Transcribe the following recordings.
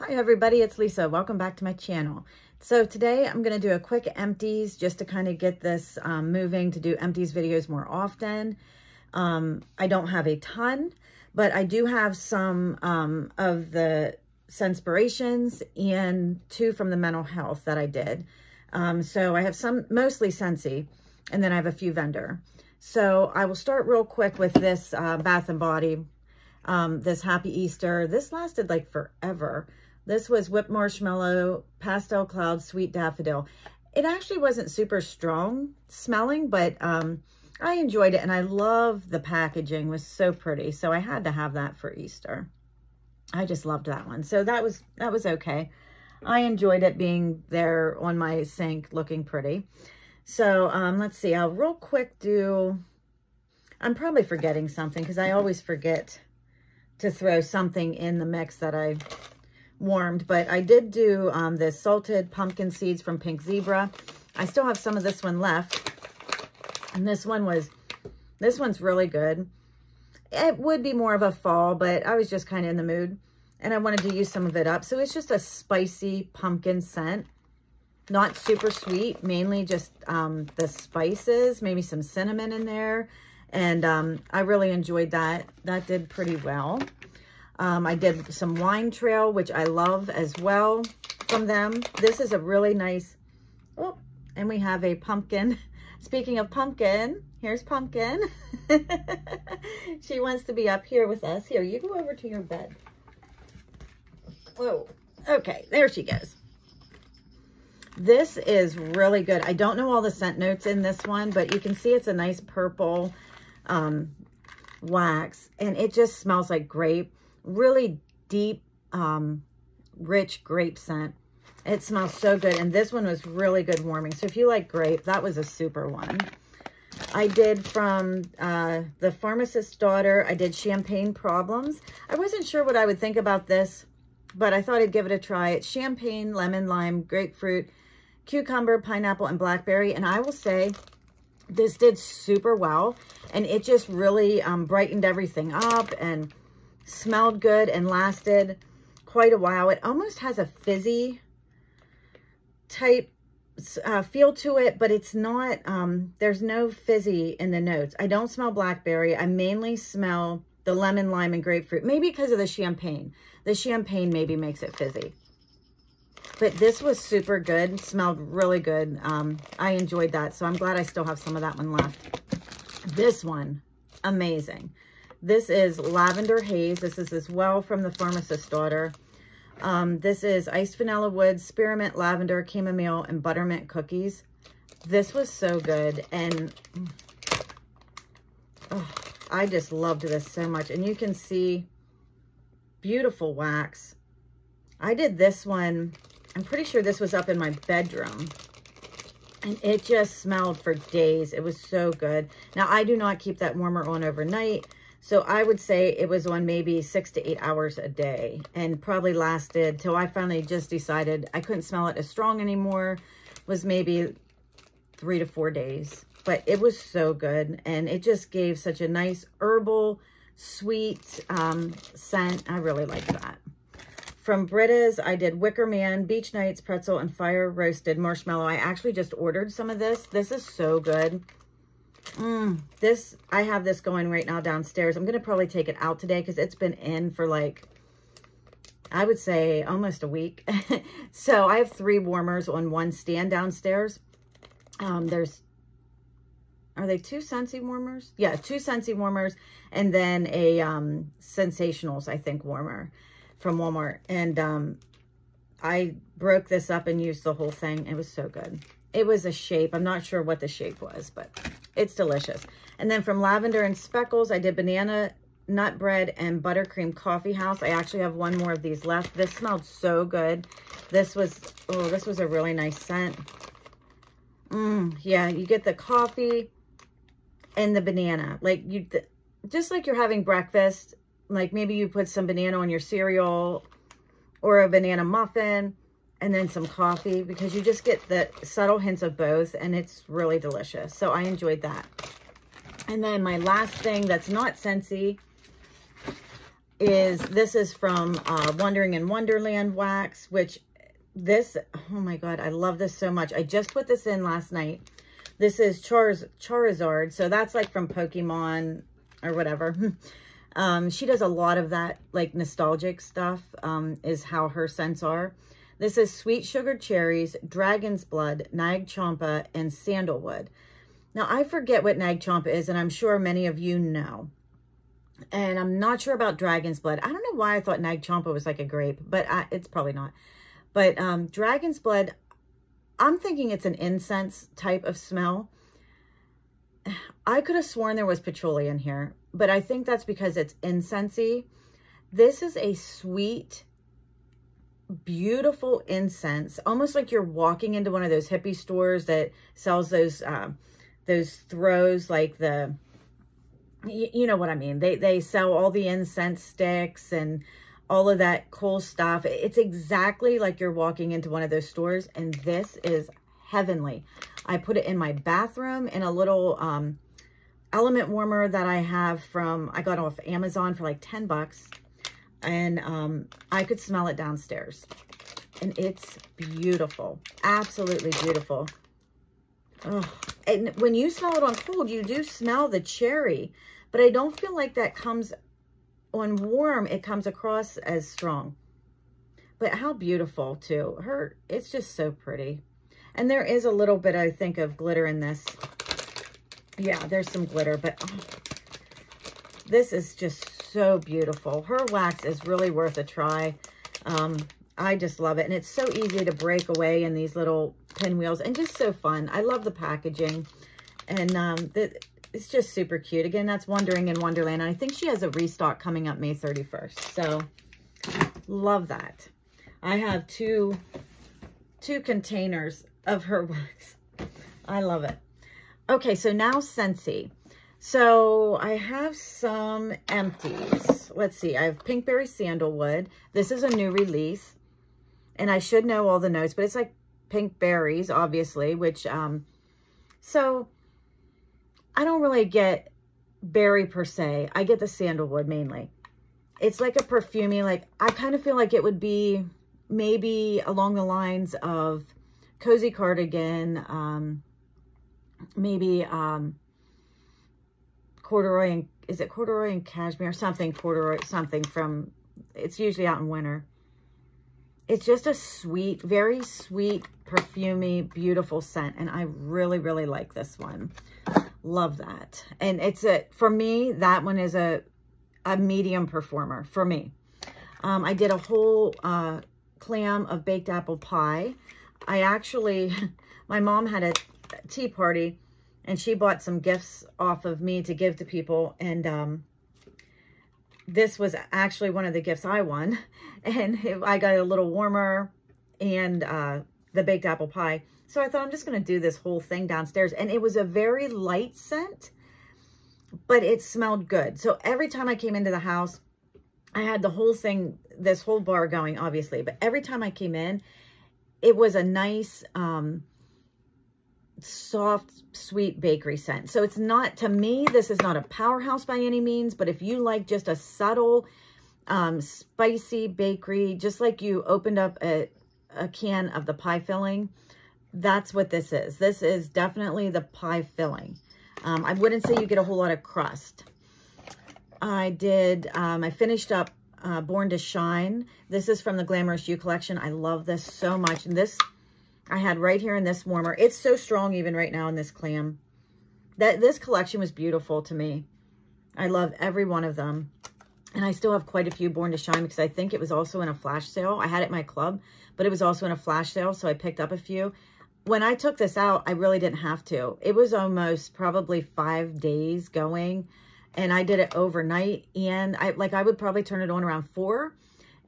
Hi everybody, it's Leesa. Welcome back to my channel. So today I'm going to do a quick empties just to kind of get this um, moving to do empties videos more often. Um, I don't have a ton, but I do have some um, of the Senspirations and two from the mental health that I did. Um, so I have some, mostly Scentsy, and then I have a few vendor. So I will start real quick with this uh, Bath & Body, um, this Happy Easter. This lasted like forever. This was Whipped Marshmallow, Pastel Cloud, Sweet Daffodil. It actually wasn't super strong smelling, but um, I enjoyed it. And I love the packaging. It was so pretty. So I had to have that for Easter. I just loved that one. So that was, that was okay. I enjoyed it being there on my sink looking pretty. So um, let's see. I'll real quick do... I'm probably forgetting something because I always forget to throw something in the mix that I warmed, but I did do um, the salted pumpkin seeds from Pink Zebra. I still have some of this one left. And this one was, this one's really good. It would be more of a fall, but I was just kind of in the mood. And I wanted to use some of it up. So it's just a spicy pumpkin scent. Not super sweet, mainly just um, the spices, maybe some cinnamon in there. And um, I really enjoyed that. That did pretty well. Um, I did some Wine Trail, which I love as well from them. This is a really nice, oh, and we have a pumpkin. Speaking of pumpkin, here's Pumpkin. she wants to be up here with us. Here, you go over to your bed. Whoa, okay, there she goes. This is really good. I don't know all the scent notes in this one, but you can see it's a nice purple um, wax, and it just smells like grape really deep, um, rich grape scent. It smells so good. And this one was really good warming. So if you like grape, that was a super one. I did from uh, The Pharmacist's Daughter, I did Champagne Problems. I wasn't sure what I would think about this, but I thought I'd give it a try. It's champagne, lemon, lime, grapefruit, cucumber, pineapple, and blackberry. And I will say, this did super well. And it just really um, brightened everything up and smelled good and lasted quite a while. It almost has a fizzy type uh, feel to it, but it's not, um, there's no fizzy in the notes. I don't smell blackberry. I mainly smell the lemon, lime, and grapefruit. Maybe because of the champagne. The champagne maybe makes it fizzy. But this was super good. Smelled really good. Um, I enjoyed that. So I'm glad I still have some of that one left. This one, amazing. This is Lavender Haze. This is as well from the Pharmacist's Daughter. Um, this is Iced Vanilla Wood, Spearmint, Lavender, Chamomile, and Buttermint Cookies. This was so good. And oh, I just loved this so much. And you can see beautiful wax. I did this one. I'm pretty sure this was up in my bedroom. And it just smelled for days. It was so good. Now, I do not keep that warmer on overnight. So I would say it was on maybe six to eight hours a day and probably lasted till I finally just decided I couldn't smell it as strong anymore, was maybe three to four days. But it was so good and it just gave such a nice herbal, sweet um, scent. I really like that. From Britta's, I did Wicker Man, Beach Nights, Pretzel, and Fire Roasted Marshmallow. I actually just ordered some of this. This is so good. Mm, this, I have this going right now downstairs. I'm going to probably take it out today because it's been in for like, I would say almost a week. so I have three warmers on one stand downstairs. Um, there's, are they two Scentsy warmers? Yeah, two Scentsy warmers and then a um, Scentsationals, I think, warmer from Walmart. And um, I broke this up and used the whole thing. It was so good. It was a shape. I'm not sure what the shape was, but it's delicious. And then from Lavender and Speckles, I did banana nut bread and buttercream coffee house. I actually have one more of these left. This smelled so good. This was, oh, this was a really nice scent. Mmm, yeah, you get the coffee and the banana. Like you, just like you're having breakfast, like maybe you put some banana on your cereal or a banana muffin and then some coffee because you just get the subtle hints of both and it's really delicious. So I enjoyed that. And then my last thing that's not Scentsy, is, this is from uh, Wandering in Wonderland Wax, which this, oh my God, I love this so much. I just put this in last night. This is Chariz Charizard. So that's like from Pokemon or whatever. um, she does a lot of that like nostalgic stuff um, is how her scents are. This is Sweet Sugared Cherries, Dragon's Blood, Nag Champa, and Sandalwood. Now, I forget what Nag Champa is, and I'm sure many of you know. And I'm not sure about Dragon's Blood. I don't know why I thought Nag Champa was like a grape, but I, it's probably not. But um, Dragon's Blood, I'm thinking it's an incense type of smell. I could have sworn there was patchouli in here, but I think that's because it's incensey. This is a sweet, beautiful incense, almost like you're walking into one of those hippie stores that sells those uh, those throws, like the, you, know what I mean. They they sell all the incense sticks and all of that cool stuff. It's exactly like you're walking into one of those stores, and this is heavenly. I put it in my bathroom in a little um, element warmer that I have from, I got off Amazon for like 10 bucks and um, I could smell it downstairs. And it's beautiful. Absolutely beautiful. Oh, and when you smell it on cold, you do smell the cherry. But I don't feel like that comes on warm. It comes across as strong. But how beautiful, too. Her, it's just so pretty. And there is a little bit, I think, of glitter in this. Yeah, there's some glitter, but oh, this is just so beautiful. Her wax is really worth a try. Um, I just love it. And it's so easy to break away in these little pinwheels and just so fun. I love the packaging. And um, the, it's just super cute. Again, that's Wondering in Wonderland. And I think she has a restock coming up May 31st. So, love that. I have two, two containers of her wax. I love it. Okay, so now Scentsy. So I have some empties. Let's see. I have Pinkberry Sandalwood. This is a new release. And I should know all the notes, but it's like pink berries, obviously, which, um, so I don't really get berry per se. I get the sandalwood mainly. It's like a perfumey, like, I kind of feel like it would be maybe along the lines of Cozy Cardigan, um, maybe, um, corduroy and, is it corduroy and cashmere? Or something corduroy, something from, it's usually out in winter. It's just a sweet, very sweet, perfumy, beautiful scent. And I really, really like this one. Love that. And it's a, for me, that one is a, a medium performer for me. Um, I did a whole uh, clam of baked apple pie. I actually, my mom had a tea party and she bought some gifts off of me to give to people. And um, this was actually one of the gifts I won. And it, I got a little warmer and uh, the baked apple pie. So I thought I'm just going to do this whole thing downstairs. And it was a very light scent, but it smelled good. So every time I came into the house, I had the whole thing, this whole bar going, obviously. But every time I came in, it was a nice... Um, soft, sweet bakery scent. So it's not, to me, this is not a powerhouse by any means, but if you like just a subtle, um, spicy bakery, just like you opened up a, a can of the pie filling, that's what this is. This is definitely the pie filling. Um, I wouldn't say you get a whole lot of crust. I did, um, I finished up uh, Born to Shine. This is from the Glamorous You collection. I love this so much. And this I had right here in this warmer. It's so strong even right now in this clam. That This collection was beautiful to me. I love every one of them. And I still have quite a few Born to Shine because I think it was also in a flash sale. I had it my club, but it was also in a flash sale, so I picked up a few. When I took this out, I really didn't have to. It was almost probably five days going, and I did it overnight. And I like I would probably turn it on around four,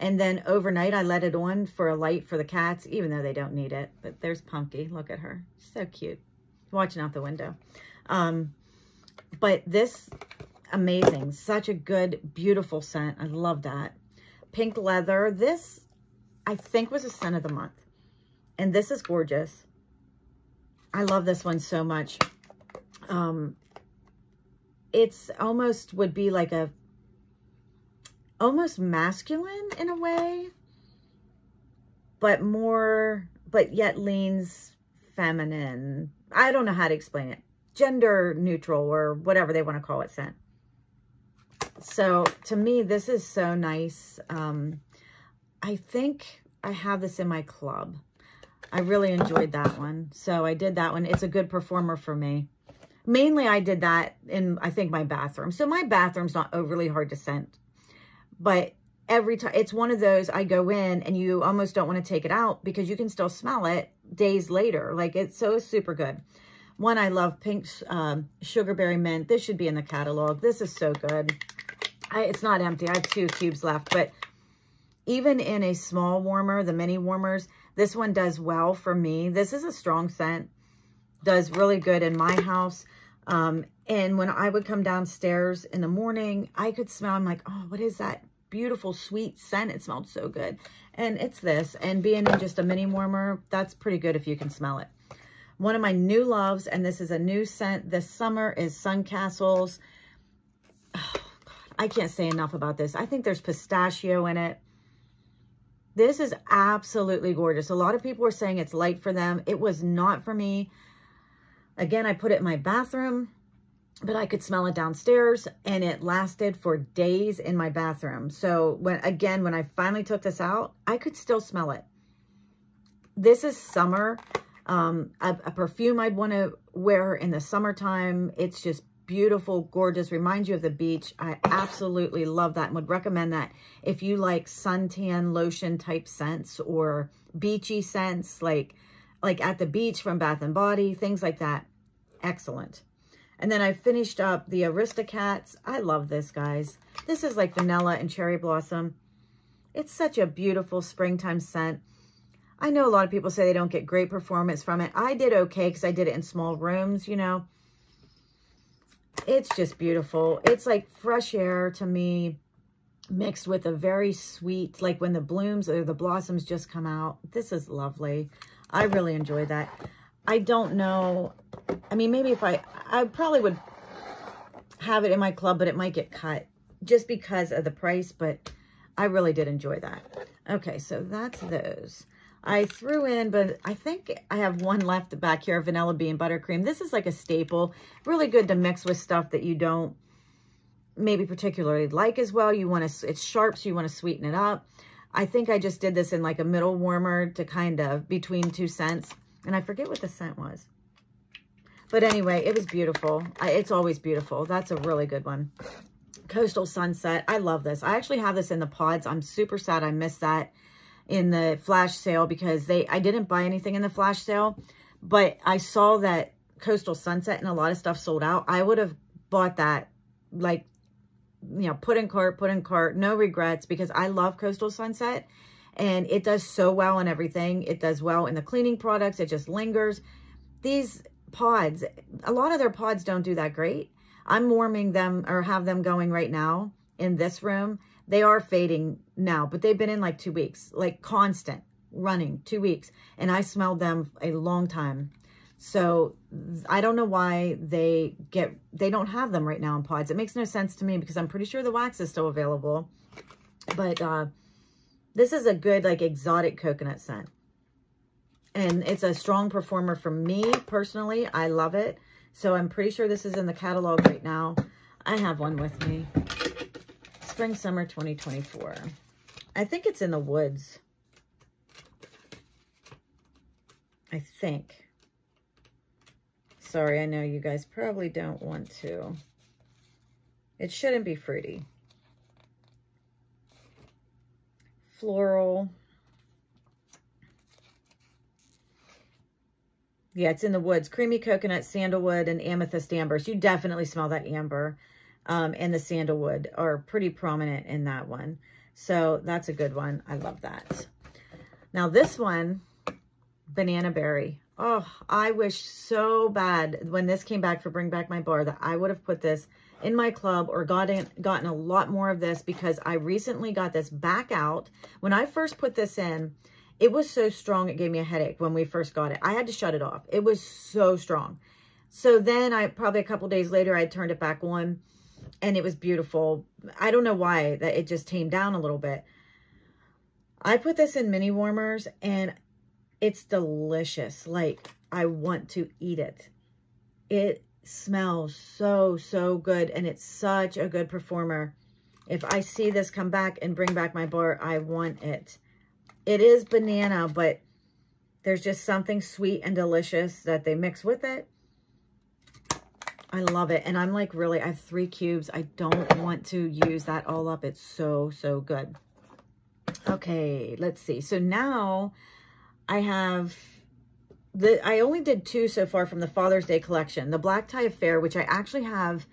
and then overnight, I let it on for a light for the cats, even though they don't need it. But there's Punky. Look at her. so cute. Watching out the window. Um, but this, amazing. Such a good, beautiful scent. I love that. Pink leather. This, I think, was a scent of the month. And this is gorgeous. I love this one so much. Um, it's almost would be like a almost masculine in a way, but more, but yet leans feminine. I don't know how to explain it. Gender neutral or whatever they want to call it scent. So to me, this is so nice. Um, I think I have this in my club. I really enjoyed that one. So I did that one. It's a good performer for me. Mainly I did that in, I think, my bathroom. So my bathroom's not overly hard to scent. But every time, it's one of those I go in and you almost don't want to take it out because you can still smell it days later. Like it's so super good. One I love, Pink um, Sugarberry Mint. This should be in the catalog. This is so good. I, it's not empty. I have two cubes left. But even in a small warmer, the mini warmers, this one does well for me. This is a strong scent. Does really good in my house. Um, and when I would come downstairs in the morning, I could smell, I'm like, oh, what is that beautiful sweet scent? It smelled so good. And it's this. And being in just a mini warmer, that's pretty good if you can smell it. One of my new loves, and this is a new scent this summer, is Suncastle's. Oh, God, I can't say enough about this. I think there's pistachio in it. This is absolutely gorgeous. A lot of people were saying it's light for them. It was not for me. Again, I put it in my bathroom, but I could smell it downstairs and it lasted for days in my bathroom. So when again, when I finally took this out, I could still smell it. This is summer um, a, a perfume I'd want to wear in the summertime. It's just beautiful, gorgeous, reminds you of the beach. I absolutely love that and would recommend that if you like suntan lotion type scents or beachy scents, like, like at the beach from Bath & Body, things like that. Excellent. And then I finished up the Aristocats. I love this, guys. This is like vanilla and cherry blossom. It's such a beautiful springtime scent. I know a lot of people say they don't get great performance from it. I did okay because I did it in small rooms, you know. It's just beautiful. It's like fresh air to me mixed with a very sweet, like when the blooms or the blossoms just come out. This is lovely. I really enjoy that. I don't know. I mean, maybe if I, I probably would have it in my club, but it might get cut just because of the price, but I really did enjoy that. Okay, so that's those. I threw in, but I think I have one left back here, of vanilla bean buttercream. This is like a staple. Really good to mix with stuff that you don't maybe particularly like as well. You want to, it's sharp, so you want to sweeten it up. I think I just did this in like a middle warmer to kind of between two scents. And I forget what the scent was. But anyway, it was beautiful. It's always beautiful. That's a really good one. Coastal Sunset. I love this. I actually have this in the pods. I'm super sad I missed that in the flash sale because they I didn't buy anything in the flash sale, but I saw that Coastal Sunset and a lot of stuff sold out. I would have bought that like, you know, put in cart, put in cart, no regrets because I love Coastal Sunset and it does so well in everything. It does well in the cleaning products. It just lingers. These pods, a lot of their pods don't do that great. I'm warming them or have them going right now in this room they are fading now, but they've been in like two weeks, like constant running two weeks. And I smelled them a long time. So I don't know why they get, they don't have them right now in pods. It makes no sense to me because I'm pretty sure the wax is still available. But uh, this is a good like exotic coconut scent. And it's a strong performer for me personally. I love it. So I'm pretty sure this is in the catalog right now. I have one with me. Spring, Summer 2024. I think it's in the woods. I think. Sorry, I know you guys probably don't want to. It shouldn't be fruity. Floral. Yeah, it's in the woods. Creamy coconut, sandalwood, and amethyst amber. So you definitely smell that amber um, and the sandalwood are pretty prominent in that one. So that's a good one. I love that. Now this one, banana berry. Oh, I wish so bad when this came back for Bring Back My Bar that I would have put this in my club or gotten, gotten a lot more of this because I recently got this back out. When I first put this in, it was so strong it gave me a headache when we first got it. I had to shut it off. It was so strong. So then I probably a couple days later I turned it back on and it was beautiful. I don't know why that it just tamed down a little bit. I put this in mini warmers and it's delicious. Like I want to eat it. It smells so, so good. And it's such a good performer. If I see this come back and bring back my bar, I want it. It is banana, but there's just something sweet and delicious that they mix with it. I love it. And I'm like, really, I have three cubes. I don't want to use that all up. It's so, so good. Okay, let's see. So now I have the, I only did two so far from the Father's Day collection. The Black Tie Affair, which I actually have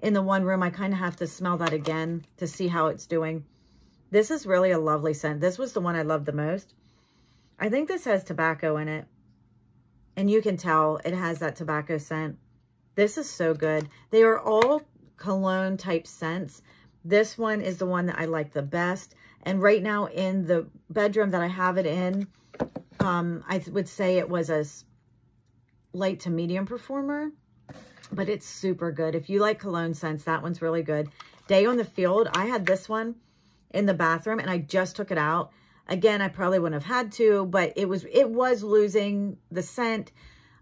in the one room. I kind of have to smell that again to see how it's doing. This is really a lovely scent. This was the one I loved the most. I think this has tobacco in it. And you can tell it has that tobacco scent. This is so good. They are all cologne type scents. This one is the one that I like the best. And right now in the bedroom that I have it in, um, I would say it was a light to medium performer, but it's super good. If you like cologne scents, that one's really good. Day on the Field, I had this one in the bathroom and I just took it out. Again, I probably wouldn't have had to, but it was it was losing the scent.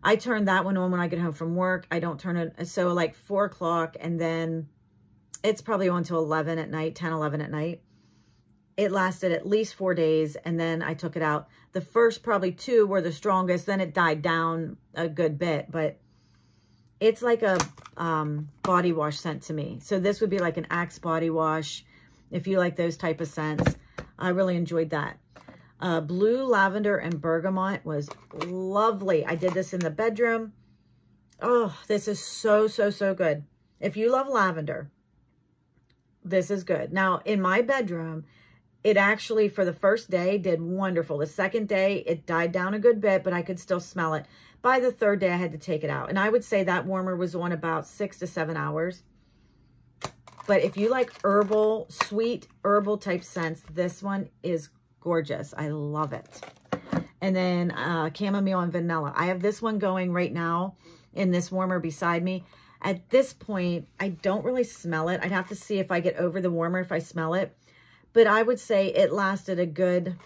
I turn that one on when I get home from work. I don't turn it, so like 4 o'clock and then it's probably on to 11 at night, 10, 11 at night. It lasted at least four days and then I took it out. The first probably two were the strongest. Then it died down a good bit, but it's like a um, body wash scent to me. So this would be like an Axe body wash if you like those type of scents. I really enjoyed that. Uh, blue lavender and bergamot was lovely. I did this in the bedroom. Oh, this is so, so, so good. If you love lavender, this is good. Now, in my bedroom, it actually, for the first day, did wonderful. The second day, it died down a good bit, but I could still smell it. By the third day, I had to take it out. And I would say that warmer was on about six to seven hours. But if you like herbal, sweet herbal type scents, this one is gorgeous. I love it. And then uh, chamomile and vanilla. I have this one going right now in this warmer beside me. At this point, I don't really smell it. I'd have to see if I get over the warmer if I smell it. But I would say it lasted a good...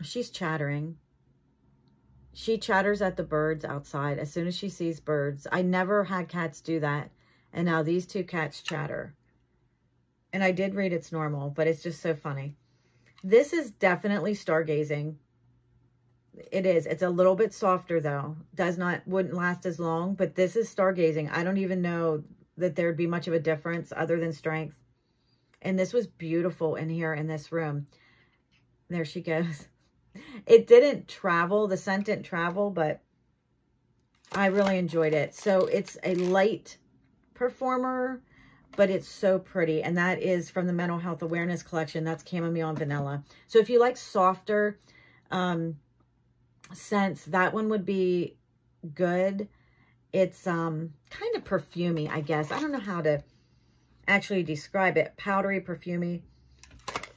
She's chattering. She chatters at the birds outside as soon as she sees birds. I never had cats do that. And now these two cats chatter. And I did read it's normal, but it's just so funny. This is definitely stargazing. It is. It's a little bit softer though. Does not, wouldn't last as long, but this is stargazing. I don't even know that there'd be much of a difference other than strength. And this was beautiful in here in this room. There she goes. It didn't travel. The scent didn't travel, but I really enjoyed it. So it's a light performer, but it's so pretty. And that is from the Mental Health Awareness Collection. That's Chamomile and Vanilla. So if you like softer um, scents, that one would be good. It's um, kind of perfumy, I guess. I don't know how to actually describe it. Powdery, perfumy.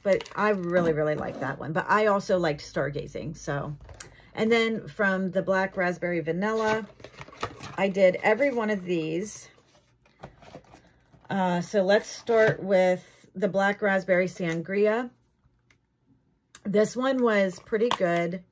But I really, really like that one. But I also liked Stargazing. So, and then from the Black Raspberry Vanilla, I did every one of these. Uh, so let's start with the Black Raspberry Sangria. This one was pretty good.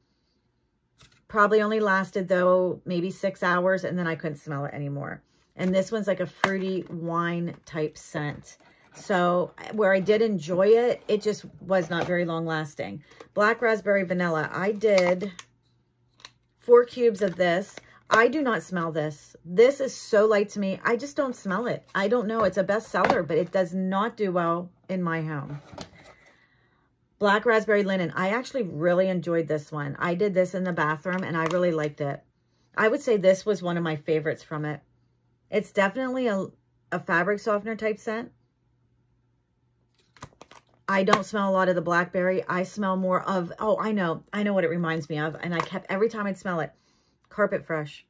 Probably only lasted, though, maybe six hours, and then I couldn't smell it anymore. And this one's like a fruity wine type scent. So where I did enjoy it, it just was not very long lasting. Black Raspberry Vanilla. I did four cubes of this. I do not smell this. This is so light to me. I just don't smell it. I don't know. It's a bestseller, but it does not do well in my home. Black Raspberry Linen. I actually really enjoyed this one. I did this in the bathroom, and I really liked it. I would say this was one of my favorites from it. It's definitely a, a fabric softener type scent. I don't smell a lot of the blackberry. I smell more of, oh, I know. I know what it reminds me of. And I kept, every time I'd smell it, Carpet Fresh.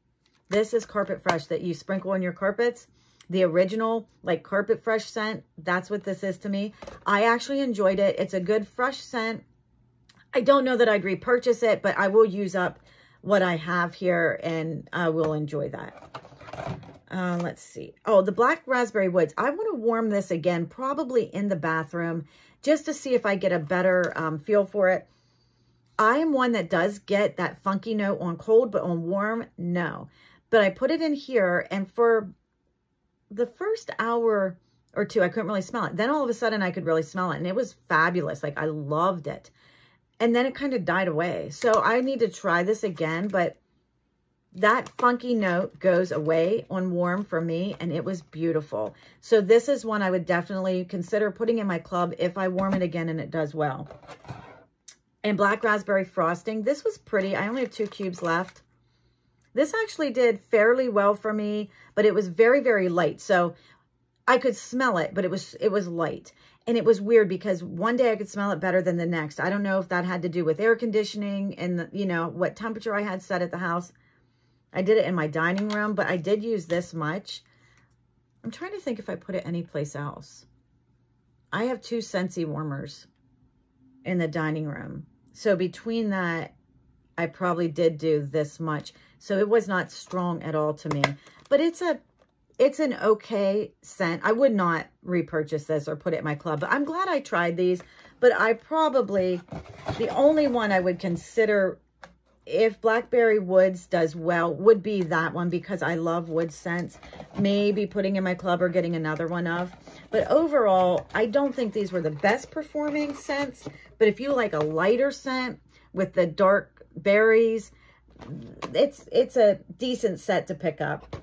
This is Carpet Fresh that you sprinkle on your carpets. The original, like Carpet Fresh scent. That's what this is to me. I actually enjoyed it. It's a good fresh scent. I don't know that I'd repurchase it, but I will use up what I have here and I will enjoy that. Uh, let's see. Oh, the Black Raspberry Woods. I want to warm this again, probably in the bathroom, just to see if I get a better um, feel for it. I am one that does get that funky note on cold, but on warm, no. But I put it in here, and for the first hour or two, I couldn't really smell it. Then all of a sudden, I could really smell it, and it was fabulous. Like, I loved it. And then it kind of died away. So I need to try this again, but that funky note goes away on warm for me, and it was beautiful. So this is one I would definitely consider putting in my club if I warm it again and it does well. And black raspberry frosting. This was pretty. I only have two cubes left. This actually did fairly well for me, but it was very, very light. So I could smell it, but it was it was light. And it was weird because one day I could smell it better than the next. I don't know if that had to do with air conditioning and, the, you know, what temperature I had set at the house. I did it in my dining room, but I did use this much. I'm trying to think if I put it anyplace else. I have two Scentsy warmers in the dining room. So between that, I probably did do this much. So it was not strong at all to me. But it's a it's an okay scent. I would not repurchase this or put it in my club, but I'm glad I tried these. But I probably, the only one I would consider if Blackberry Woods does well, would be that one because I love wood scents. Maybe putting in my club or getting another one of. But overall, I don't think these were the best performing scents. But if you like a lighter scent with the dark berries, it's it's a decent set to pick up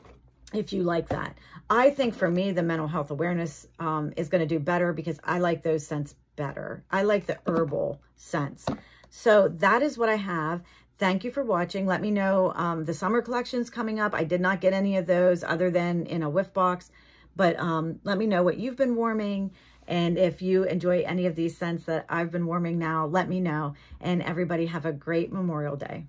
if you like that. I think for me, the mental health awareness um, is going to do better because I like those scents better. I like the herbal scents. So that is what I have. Thank you for watching. Let me know um, the summer collections coming up. I did not get any of those other than in a whiff box. But um, let me know what you've been warming. And if you enjoy any of these scents that I've been warming now, let me know. And everybody have a great Memorial Day.